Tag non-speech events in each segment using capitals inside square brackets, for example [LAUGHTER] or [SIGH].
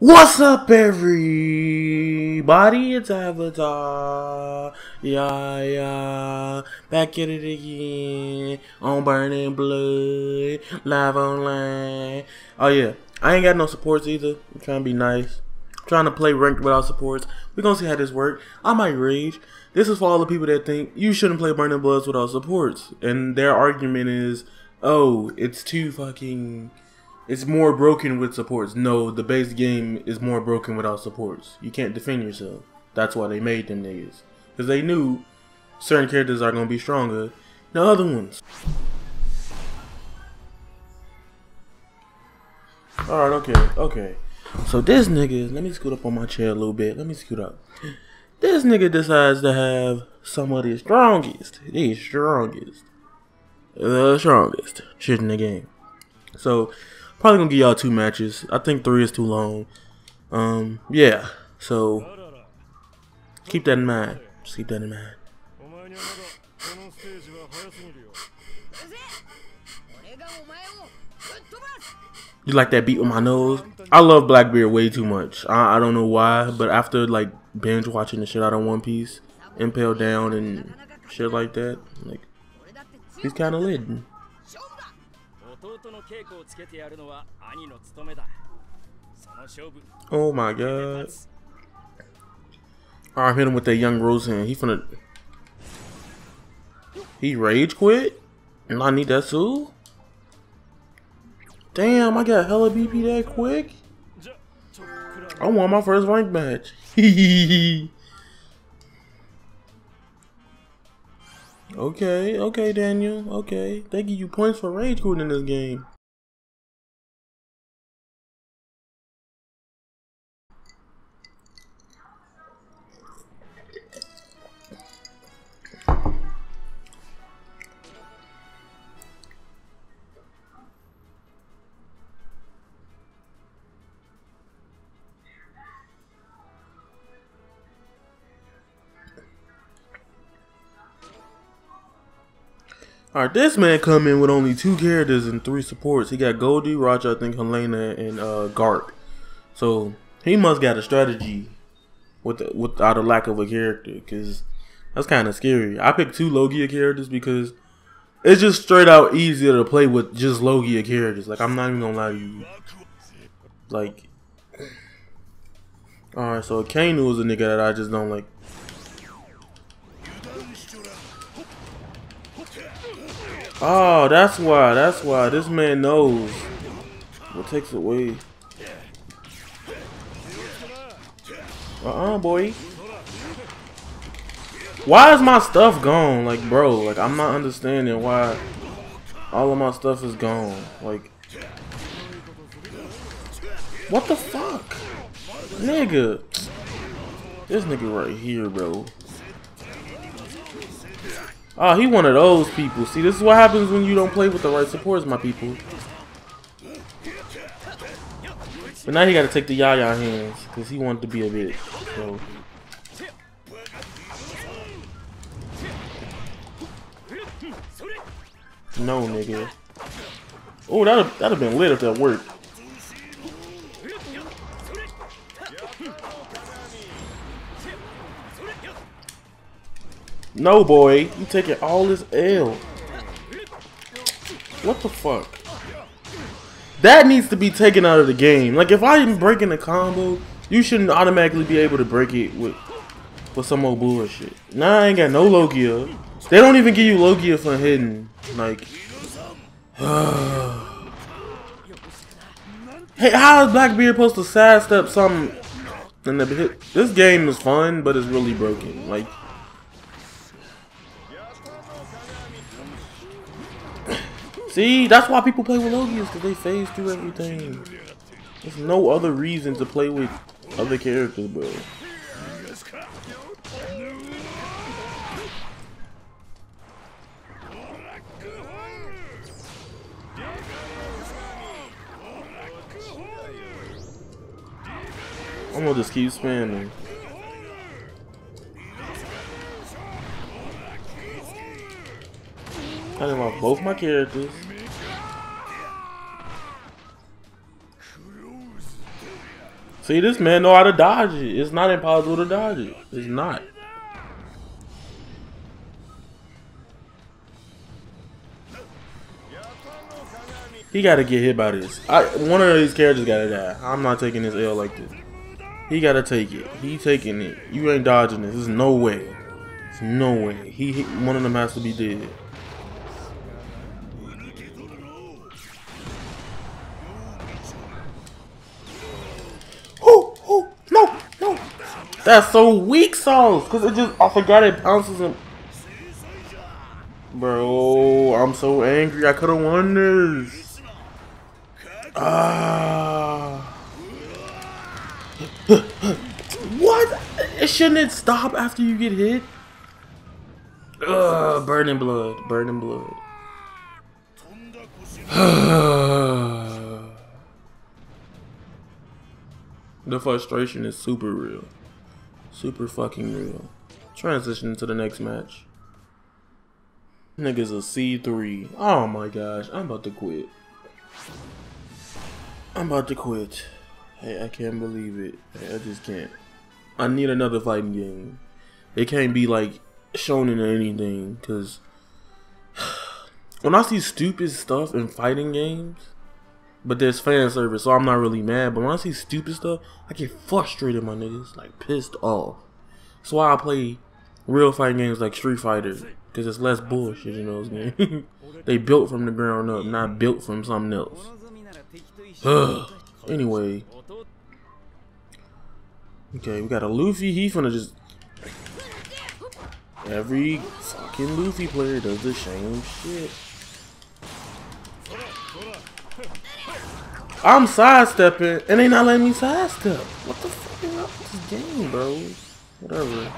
What's up, everybody? It's Avatar. Yeah, yeah. Back at it again. On Burning Blood. Live online. Oh, yeah. I ain't got no supports either. I'm trying to be nice. I'm trying to play ranked without supports. We're gonna see how this works. I might rage. This is for all the people that think you shouldn't play Burning Bloods without supports. And their argument is, oh, it's too fucking it's more broken with supports. No, the base game is more broken without supports. You can't defend yourself. That's why they made them niggas. Because they knew certain characters are going to be stronger than other ones. Alright, okay, okay. So this nigga, let me scoot up on my chair a little bit. Let me scoot up. This nigga decides to have some of the strongest, the strongest, the strongest shit in the game. So Probably gonna give y'all two matches. I think three is too long. Um, yeah. So keep that in mind. Just keep that in mind. You like that beat with my nose? I love Blackbeard way too much. I, I don't know why, but after like binge watching the shit out of One Piece, Impel Down and shit like that, like he's kind of lit. Oh my god. Alright, hit him with that young Rosen. He finna. He rage quit? And I need that too? Damn, I got hella BP that quick? I won my first rank match. [LAUGHS] Okay, okay, Daniel. Okay. They give you points for rage quitting in this game. Alright, this man come in with only two characters and three supports. He got Goldie, Roger, I think Helena, and uh, Garp. So he must got a strategy with the, without a lack of a character, because that's kind of scary. I picked two Logia characters because it's just straight out easier to play with just Logia characters. Like I'm not even gonna lie to you. Like, alright, so Kano is a nigga that I just don't like. Oh, that's why. That's why. This man knows what takes away. Uh-uh, boy. Why is my stuff gone? Like, bro, like, I'm not understanding why all of my stuff is gone. Like, what the fuck? Nigga. This nigga right here, bro. Oh, he one of those people. See, this is what happens when you don't play with the right supports, my people. But now he got to take the Yaya hands because he wanted to be a bitch. So. No, nigga. Oh, that'd that'd have been lit if that worked. No, boy. You taking all this L. What the fuck? That needs to be taken out of the game. Like, if I am breaking a combo, you shouldn't automatically be able to break it with with some old bullshit. Nah, I ain't got no Logia. They don't even give you Logia for hidden. Like, [SIGHS] hey, how is Blackbeard supposed to sidestep something? And the, this game is fun, but it's really broken. Like, See, that's why people play with Logias, because they phase through everything. There's no other reason to play with other characters, bro. I'm gonna just keep spamming. I didn't want both my characters. See, this man know how to dodge it. It's not impossible to dodge it. It's not. He gotta get hit by this. I, one of these characters gotta die. I'm not taking this L like this. He gotta take it. He taking it. You ain't dodging this. There's no way. There's no way. He, one of them has to be dead. That's so weak sauce. Cause it just I forgot it bounces him. Bro, I'm so angry. I could have won this. Ah. [LAUGHS] what? Shouldn't it stop after you get hit? Ugh, burning blood, burning blood. [SIGHS] the frustration is super real. Super fucking real. Transition to the next match. Niggas a C3. Oh my gosh, I'm about to quit. I'm about to quit. Hey, I can't believe it. Hey, I just can't. I need another fighting game. It can't be like shown in anything, cause [SIGHS] when I see stupid stuff in fighting games, but there's fan service, so I'm not really mad. But when I see stupid stuff, I get frustrated, my niggas, like pissed off. That's why I play real fighting games like Street Fighter, cause it's less bullshit in those games. they built from the ground up, not built from something else. [SIGHS] anyway. Okay, we got a Luffy. He finna just... Every fucking Luffy player does the same shit. I'm sidestepping, and they not letting me sidestep. What the fuck is up with this game, bro? Whatever.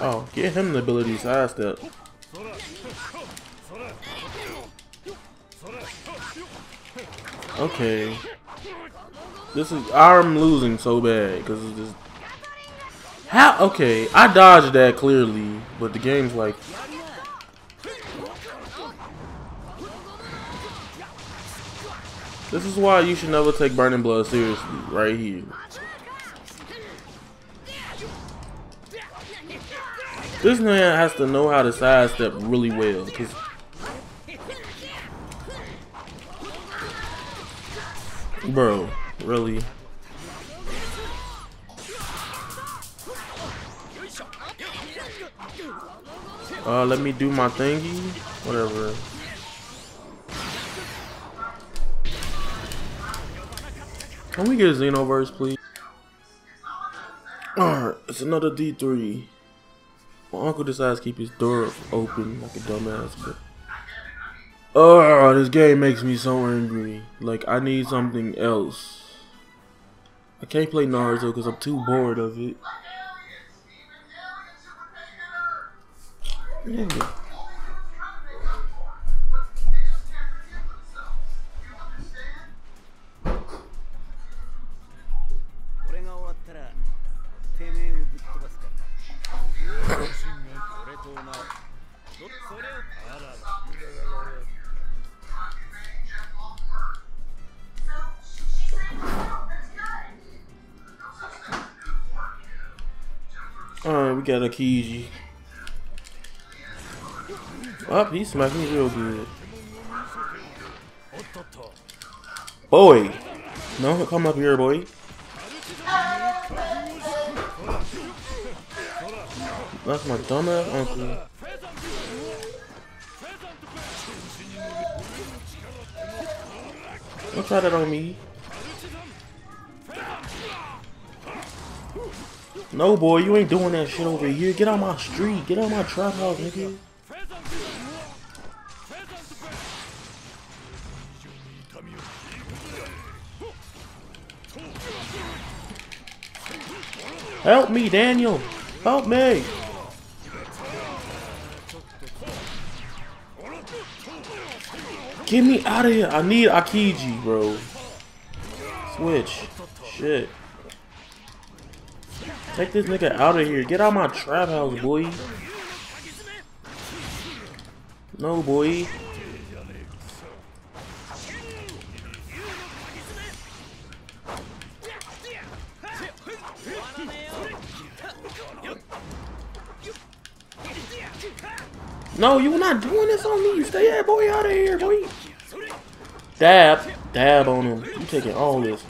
Oh, get him the ability sidestep. Okay. This is I'm losing so bad because it's how okay, I dodged that clearly, but the game's like This is why you should never take Burning Blood seriously, right here. This man has to know how to sidestep really well. Cause Bro, really? Uh, let me do my thingy. Whatever. Can we get a Xenoverse, please? Alright, it's another D3. My uncle decides to keep his door open like a dumbass, but Oh, this game makes me so angry. Like, I need something else. I can't play Naruto because I'm too bored of it. Alright, we got Aokiji. Up, oh, he's smacking me real good. Boy! No, come up here, boy. That's my dumbass uncle. Don't try that on me. No, boy, you ain't doing that shit over here. Get out my street. Get out my trap house, nigga. Help me, Daniel. Help me. Get me out of here. I need Aokiji, bro. Switch. Shit. Take this nigga out of here. Get out my trap house, boy. No, boy. No, you not doing this on me. You stay boy out of here, boy. Dab. Dab on him. You taking all this.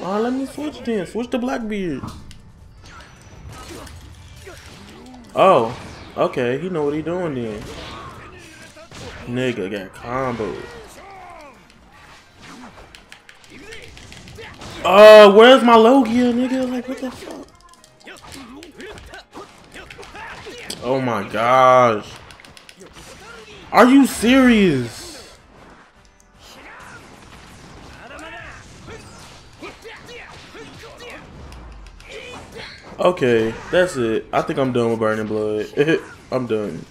Alright, let me switch then. Switch to Blackbeard. Oh. Okay, he know what he doing then. Nigga got combo. Uh, where's my Logia, nigga? Like, what the fuck? Oh my gosh. Are you serious? Okay, that's it. I think I'm done with Burning Blood. [LAUGHS] I'm done.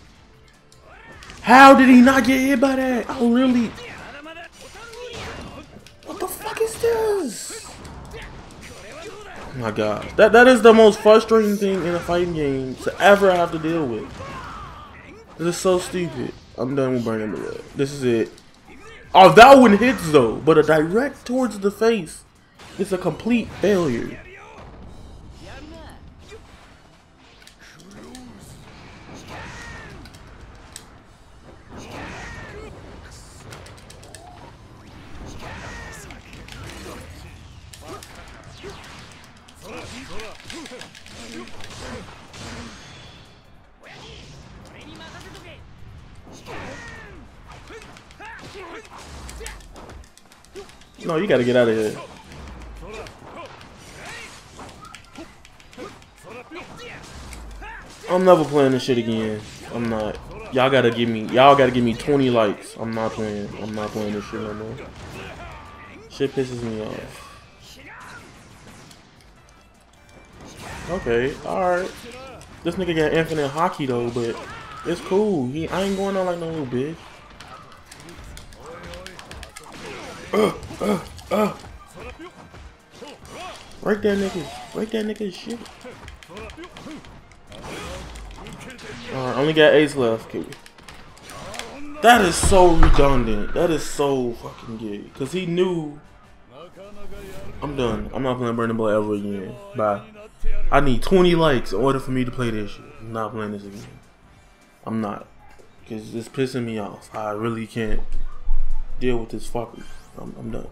How did he not get hit by that? Oh, really? What the fuck is this? My god. That, that is the most frustrating thing in a fighting game to ever have to deal with. This is so stupid. I'm done with Burning Blood. This is it. Oh, that one hits though, but a direct towards the face is a complete failure. No, you gotta get out of here. I'm never playing this shit again. I'm not. Y'all gotta give me. Y'all gotta give me 20 likes. I'm not playing. I'm not playing this shit no more. Shit pisses me off. Okay, alright. This nigga got infinite haki though, but it's cool. He I ain't going on like no little bitch. Break that nigga. Break that nigga's shit. Alright, only got ace left. Okay. That is so redundant. That is so fucking gay. Cause he knew. I'm done. I'm not playing Burning Blood ever again. Bye. I need 20 likes in order for me to play this shit. I'm not playing this again. I'm not. Because it's pissing me off. I really can't deal with this fucker. I'm, I'm done.